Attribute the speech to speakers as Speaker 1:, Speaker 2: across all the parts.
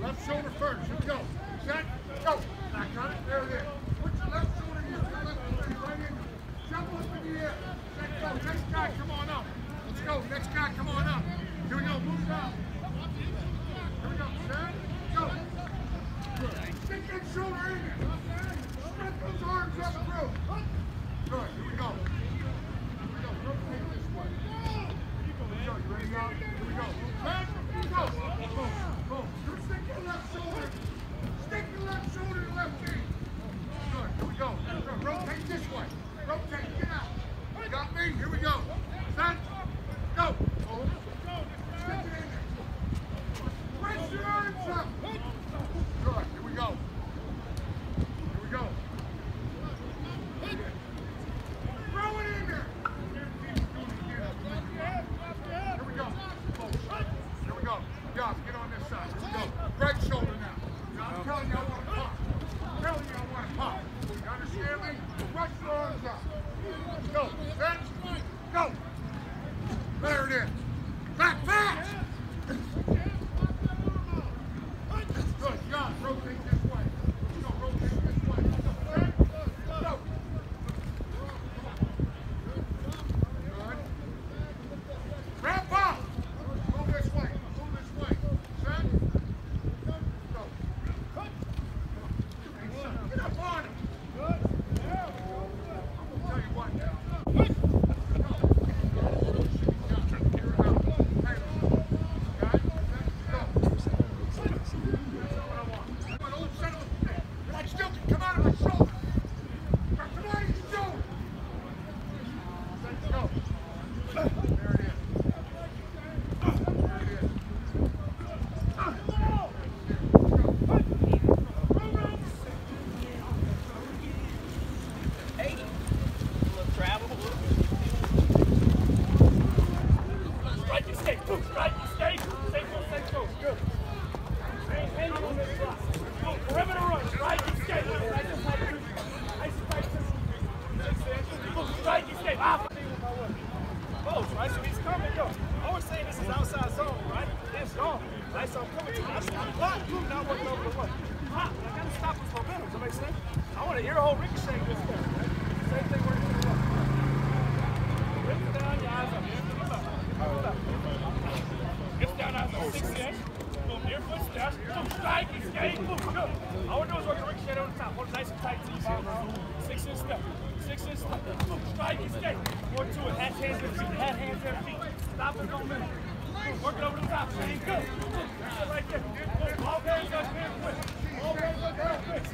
Speaker 1: Left shoulder first. Here we go. Set. Go. Back on it. There it is. Put your left shoulder in your left shoulder right in. Jump up in the air. Set. Go. Next guy, come on up. Let's go. Next guy, come on up. Here we go. Move down. Here we go. Set. Go. Stick that shoulder in there. Spread those arms up through. Good. Here we go. Here we go. Rotate this way. Here we go. You ready now? Here we go. Set. Go. Boom. Boom. You stick your left shoulder. Stick your left shoulder to left knee. Good. Here we go. Good. Rotate this way. Rotate. Get out. You got me? Here we go. Set. Go. Hold. Stick it in there. Press your arms up. Good. Here we go. Here we go. Throw it in there. Here we go. Here we go. Yeah, get on this side. Go. Right shoulder now. Now I'm telling you I want to pop. I'm telling you I want to pop. You understand me? Rush your arms up. Go. Set. Go. There it is. Back fast. Good job. Rotate this way. Go. Rotate this way. Go. Set. Go. Good. Wrap up. Move this way. Move this way. Set. Go. Get up on him. Good. I'm gonna tell you what now. Come out of my shoulder! Come out of your shoulder! Let's go. There it is. There it is.
Speaker 2: Hey, little travel.
Speaker 3: Right, you stay close. Right, you stay. Stay close, stay close. Good. Hang, hang on this block. Go, perimeter run. Right, you stay. Right, just like this. Nice and tight. Just- Right, you stay. Ah, Close, right? So he's coming. Yo, I was saying this is outside zone, right? It's zone. Right, so I'm coming to you. I stop. Block. Move, now working over the one. I gotta stop his momentum. Does that make sense? I want to hear a whole ricochet this thing, right? Same thing working to the left. Hips down, your eyes up. To the down, eyes up. Six inch. Boom, near footsteps. Boom, strike, escape. Boom, good. All we're doing is working ricochet on the top. Hold it nice and tight to the bottom. Six inch step sixes. Strike instead. More to it. Hat hands and feet. Hat hands and feet. Stop it. Don't move. Work it over the top. Shane. Go. Right there. All pairs up here quick. All
Speaker 1: pairs up here quick.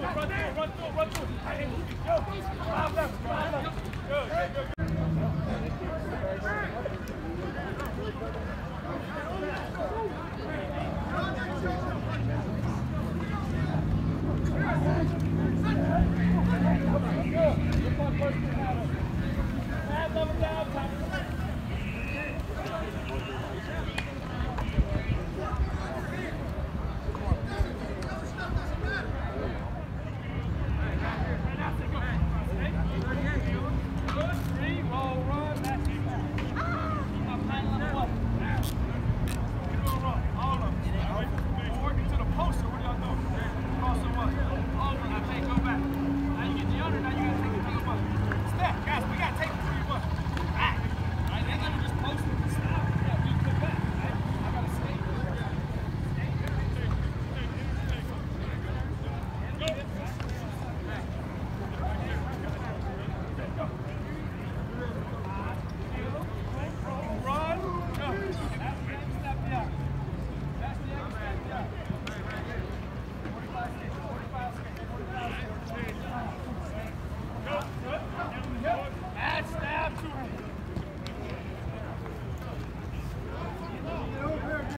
Speaker 3: Run through it. Run through it. Run through it. Right hand. Go. Five left. Five left. Good. Good. Good. good.